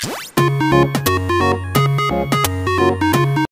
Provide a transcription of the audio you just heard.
Thank you.